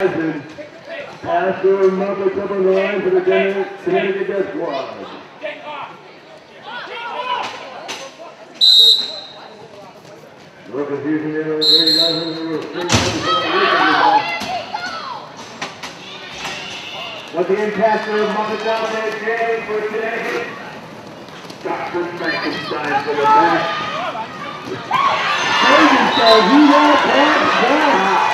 Pass Muppets up on the line for the Connecticut Death Squad. No confusion there on the 39 Once again, pass through Muppets out there, Jay for Connecticut. Dr. Spankenstein for the back. Spankenstein, he got passed down.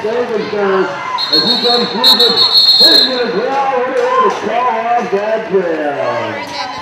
Silverstone as he comes through the segment of ground. We're going to call off that trail.